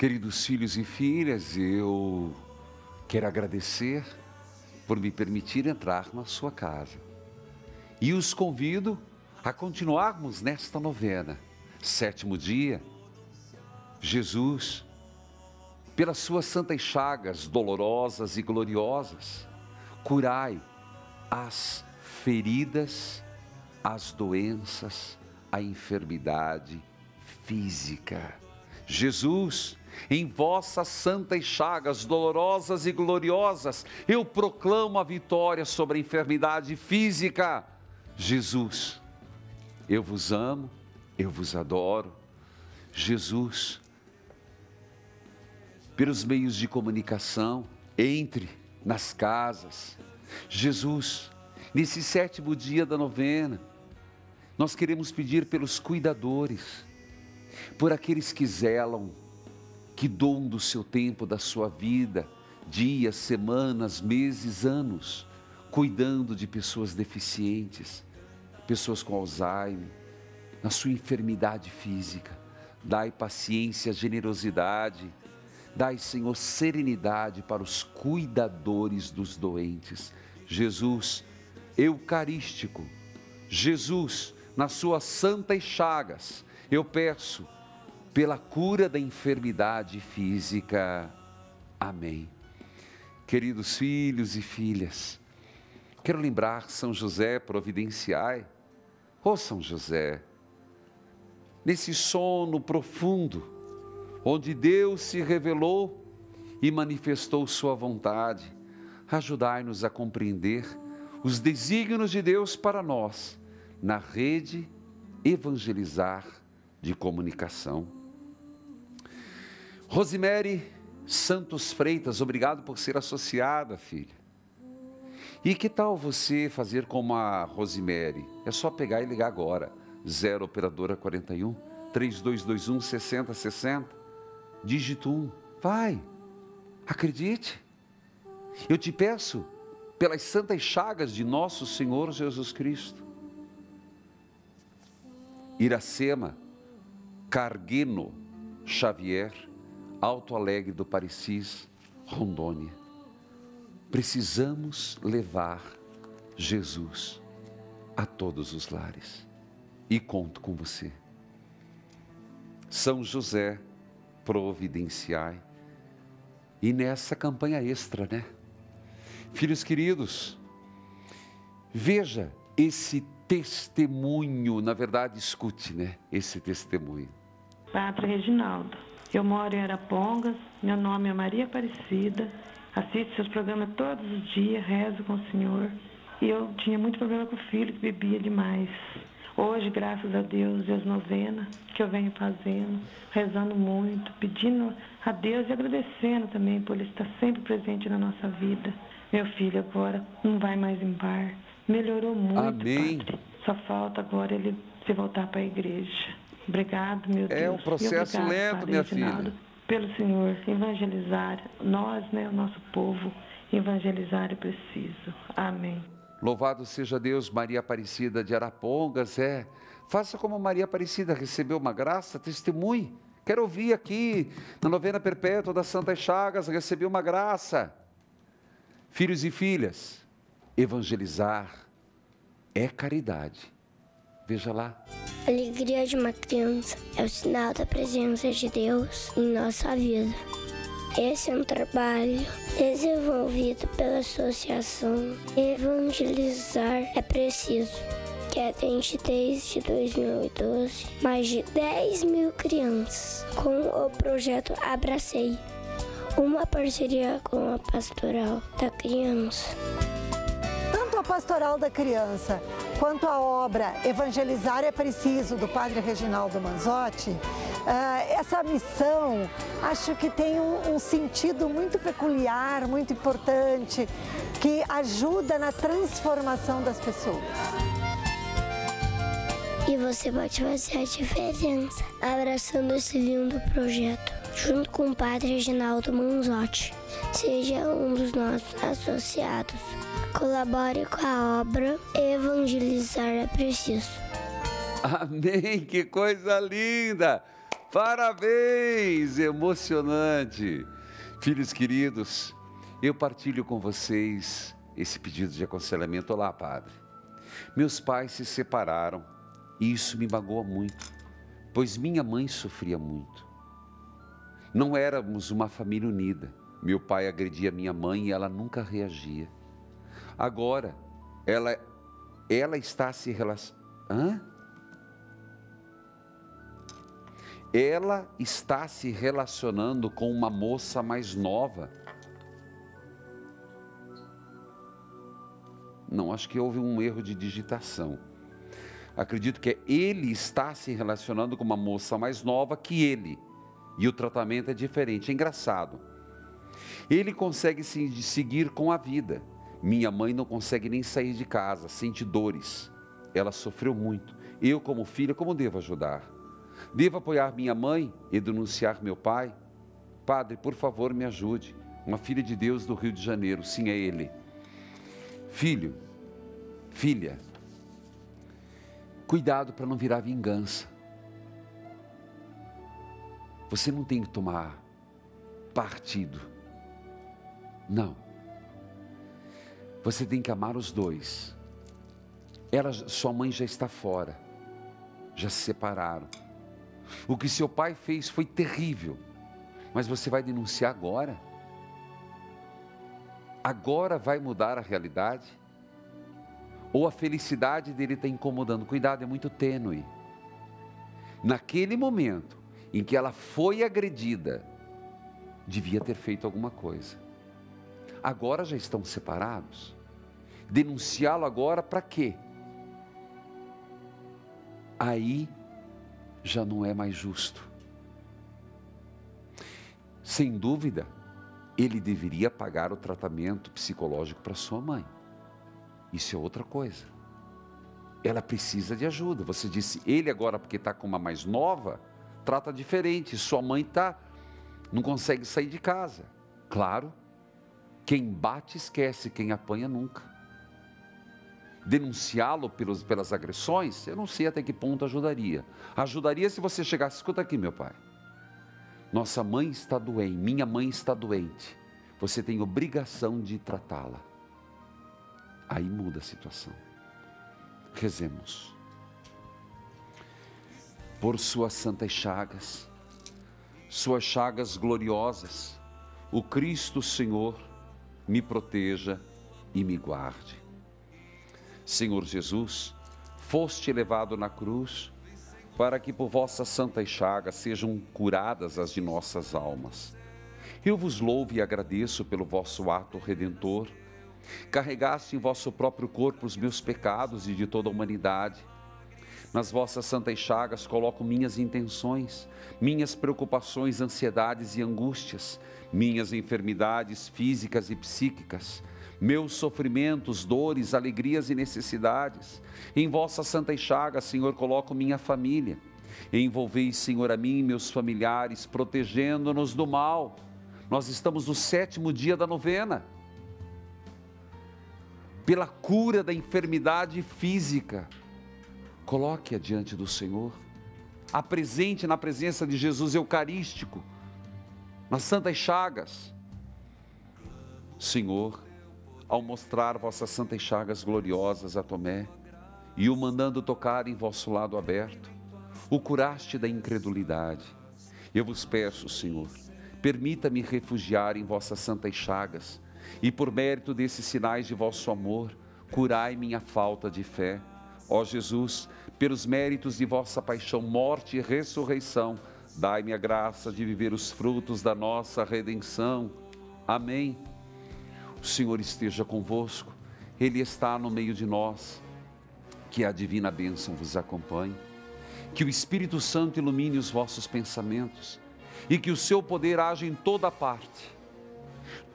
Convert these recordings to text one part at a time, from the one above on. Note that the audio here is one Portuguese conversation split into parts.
Queridos filhos e filhas, eu quero agradecer por me permitir entrar na sua casa. E os convido a continuarmos nesta novena. Sétimo dia, Jesus, pelas suas santas chagas dolorosas e gloriosas, curai as feridas, as doenças, a enfermidade física. Jesus, em vossas santas chagas dolorosas e gloriosas, eu proclamo a vitória sobre a enfermidade física. Jesus, eu vos amo, eu vos adoro. Jesus, pelos meios de comunicação, entre nas casas. Jesus, nesse sétimo dia da novena, nós queremos pedir pelos cuidadores, por aqueles que zelam, que doam do seu tempo, da sua vida, dias, semanas, meses, anos, cuidando de pessoas deficientes, pessoas com Alzheimer, na sua enfermidade física. Dai paciência, generosidade, dai, Senhor, serenidade para os cuidadores dos doentes. Jesus, eucarístico, Jesus, nas suas santas chagas, eu peço pela cura da enfermidade física. Amém. Queridos filhos e filhas, quero lembrar São José providenciai. Ô oh, São José, nesse sono profundo, onde Deus se revelou e manifestou Sua vontade, ajudai-nos a compreender os desígnios de Deus para nós na rede Evangelizar de Comunicação. Rosemary Santos Freitas, obrigado por ser associada, filha. E que tal você fazer como a Rosemary? É só pegar e ligar agora. 0 operadora 41 3221 6060. Dígito 1. Vai. Acredite. Eu te peço pelas santas chagas de nosso Senhor Jesus Cristo. Iracema Cargueno Xavier Alto Alegre do Parecis, Rondônia. Precisamos levar Jesus a todos os lares. E conto com você. São José, providenciai. E nessa campanha extra, né? Filhos queridos, veja esse testemunho, na verdade, escute, né? Esse testemunho. Padre Reginaldo, eu moro em Arapongas, meu nome é Maria Aparecida, assisto seus programas todos os dias, rezo com o Senhor. E eu tinha muito problema com o filho, que bebia demais. Hoje, graças a Deus, e as novenas que eu venho fazendo, rezando muito, pedindo a Deus e agradecendo também por Ele estar sempre presente na nossa vida. Meu filho agora não vai mais em bar. Melhorou muito, Amém. Padre. Só falta agora ele se voltar para a igreja. Obrigado, meu Deus. É um processo obrigado, lento, minha Reginaldo, filha. Pelo Senhor, evangelizar nós, né, o nosso povo, evangelizar é preciso. Amém. Louvado seja Deus, Maria Aparecida de Arapongas, é. Faça como Maria Aparecida recebeu uma graça, testemunhe. Quero ouvir aqui, na novena perpétua das Santas Chagas, recebi uma graça. Filhos e filhas, evangelizar é caridade. Veja lá. A alegria de uma criança é o sinal da presença de Deus em nossa vida. Esse é um trabalho desenvolvido pela Associação Evangelizar é Preciso, que atende desde 2012 mais de 10 mil crianças com o projeto Abracei, uma parceria com a Pastoral da Criança. Pastoral da Criança quanto a obra Evangelizar é Preciso, do Padre Reginaldo Manzotti, ah, essa missão acho que tem um sentido muito peculiar, muito importante, que ajuda na transformação das pessoas. E você pode fazer a diferença abraçando esse lindo projeto, junto com o Padre Reginaldo Manzotti. Seja um dos nossos associados. Colabore com a obra Evangelizar é Preciso. Amém, que coisa linda! Parabéns! Emocionante! Filhos queridos, eu partilho com vocês esse pedido de aconselhamento. Olá, Padre. Meus pais se separaram e isso me magoa muito, pois minha mãe sofria muito. Não éramos uma família unida. Meu pai agredia minha mãe e ela nunca reagia. Agora, ela, ela está se relacionando. Ela está se relacionando com uma moça mais nova. Não, acho que houve um erro de digitação. Acredito que é ele está se relacionando com uma moça mais nova que ele. E o tratamento é diferente. É engraçado. Ele consegue se seguir com a vida. Minha mãe não consegue nem sair de casa, sente dores. Ela sofreu muito. Eu, como filha, como devo ajudar? Devo apoiar minha mãe e denunciar meu pai? Padre, por favor, me ajude. Uma filha de Deus do Rio de Janeiro, sim, é ele. Filho, filha, cuidado para não virar vingança. Você não tem que tomar partido. Não. Você tem que amar os dois. Ela, sua mãe já está fora. Já se separaram. O que seu pai fez foi terrível. Mas você vai denunciar agora? Agora vai mudar a realidade? Ou a felicidade dele está incomodando? Cuidado, é muito tênue. Naquele momento em que ela foi agredida, devia ter feito alguma coisa. Agora já estão separados. Denunciá-lo agora para quê? Aí já não é mais justo. Sem dúvida, ele deveria pagar o tratamento psicológico para sua mãe. Isso é outra coisa. Ela precisa de ajuda. Você disse, ele agora, porque está com uma mais nova, trata diferente. Sua mãe tá, não consegue sair de casa. Claro, quem bate esquece, quem apanha nunca denunciá-lo pelas agressões, eu não sei até que ponto ajudaria. Ajudaria se você chegasse, escuta aqui, meu pai. Nossa mãe está doente, minha mãe está doente. Você tem obrigação de tratá-la. Aí muda a situação. Rezemos. Por suas santas chagas, suas chagas gloriosas, o Cristo Senhor me proteja e me guarde. Senhor Jesus, foste levado na cruz para que por vossas santas chagas sejam curadas as de nossas almas. Eu vos louvo e agradeço pelo vosso ato redentor. Carregaste em vosso próprio corpo os meus pecados e de toda a humanidade. Nas vossas santas chagas coloco minhas intenções, minhas preocupações, ansiedades e angústias, minhas enfermidades físicas e psíquicas meus sofrimentos, dores, alegrias e necessidades. Em vossas santas chagas, Senhor, coloco minha família. Envolvei, Senhor, a mim e meus familiares, protegendo-nos do mal. Nós estamos no sétimo dia da novena. Pela cura da enfermidade física, coloque-a diante do Senhor. Apresente na presença de Jesus Eucarístico, nas santas chagas. Senhor, ao mostrar vossas santas chagas gloriosas a Tomé e o mandando tocar em vosso lado aberto, o curaste da incredulidade. Eu vos peço, Senhor, permita-me refugiar em vossas santas chagas e, por mérito desses sinais de vosso amor, curai minha falta de fé. Ó Jesus, pelos méritos de vossa paixão, morte e ressurreição, dai-me a graça de viver os frutos da nossa redenção. Amém. O Senhor esteja convosco, Ele está no meio de nós. Que a divina bênção vos acompanhe, que o Espírito Santo ilumine os vossos pensamentos e que o seu poder age em toda parte.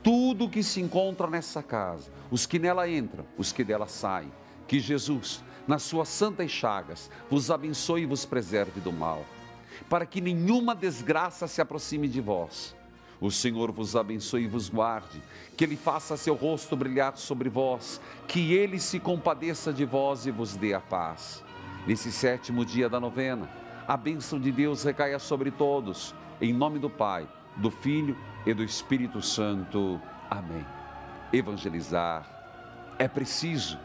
Tudo que se encontra nessa casa, os que nela entram, os que dela saem, que Jesus, nas suas santas chagas, vos abençoe e vos preserve do mal, para que nenhuma desgraça se aproxime de vós o Senhor vos abençoe e vos guarde, que Ele faça seu rosto brilhar sobre vós, que Ele se compadeça de vós e vos dê a paz. Nesse sétimo dia da novena, a bênção de Deus recaia sobre todos. Em nome do Pai, do Filho e do Espírito Santo. Amém. Evangelizar é preciso